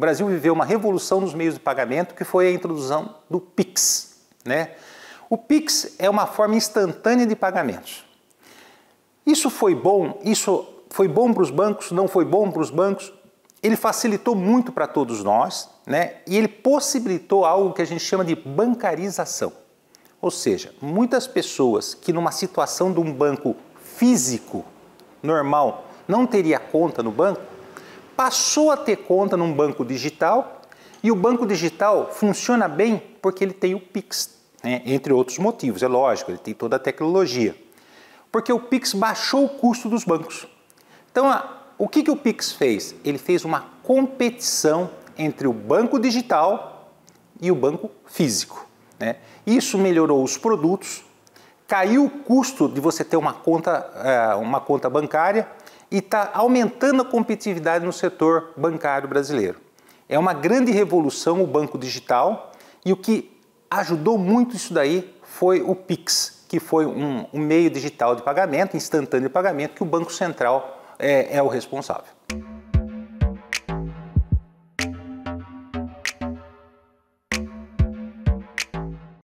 Brasil viveu uma revolução nos meios de pagamento que foi a introdução do Pix. Né? O Pix é uma forma instantânea de pagamentos. Isso foi bom? Isso foi bom para os bancos? Não foi bom para os bancos? Ele facilitou muito para todos nós, né? E ele possibilitou algo que a gente chama de bancarização. Ou seja, muitas pessoas que numa situação de um banco físico normal não teria conta no banco, passou a ter conta num banco digital e o banco digital funciona bem porque ele tem o Pix, né? entre outros motivos, é lógico, ele tem toda a tecnologia. Porque o Pix baixou o custo dos bancos. Então, o que, que o Pix fez? Ele fez uma competição entre o banco digital e o banco físico. Né? Isso melhorou os produtos, caiu o custo de você ter uma conta, é, uma conta bancária e está aumentando a competitividade no setor bancário brasileiro. É uma grande revolução o banco digital e o que ajudou muito isso daí foi o Pix, que foi um, um meio digital de pagamento, instantâneo de pagamento, que o Banco Central é, é o responsável.